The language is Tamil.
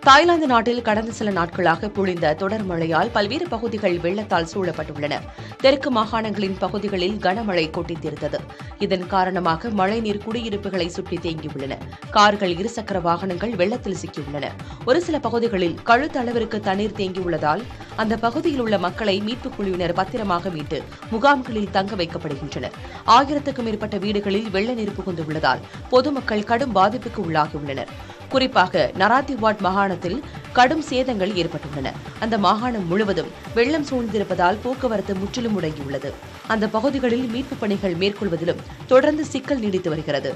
தாய்லாந்து நாட்டில் கடந்த சில நாட்களாக பொழிந்த தொடர் மழையால் பல்வேறு பகுதிகள் வெள்ளத்தால் சூழப்பட்டுள்ளன. தெற்கு மாகாணங்களின் பகுதிகளில் கனமழை கொட்டித்தீர்த்தது இதன் காரணமாக மழைநீர் குடியிருப்புகளை சுற்றி தேங்கியுள்ளன. கார்கள் இருசக்கர வாகனங்கள் வெள்ளத்தில் சிக்கியுள்ளன. ஒரு சில பகுதிகளில் கழுத்தளவிற்கு தண்ணீர் தேங்கியுள்ளதால் அந்த பகுதியில் உள்ள மக்களை மீட்புக் குழுவினர் பத்திரமாக மீட்டு முகாம்களில் தங்க வைக்கப்படுகின்றனர். ஆயிரத்துக்கும் மேற்பட்ட வீடுகளில் வெள்ள நீர் புகுந்துள்ளதால் பொதுமக்கள் கடும் பாதிப்புக்கு உள்ளாகியுள்ளனர். குறிப்பாக நராத்திவாட் மாகாணத்தில் கடும் சேதங்கள் ஏற்பட்டுள்ளன. அந்த மாகாணம் முழுவதும் வெள்ளம் சூழ்ந்திருப்பதால் போக்குவரத்து முற்றிலும் முடங்கியுள்ளது. அந்த பகுதிகளில் மீட்புப் பணிகள் மேற்கொள்வதிலும் தொடர்ந்து சிக்கல் நீடித்து வருகிறது.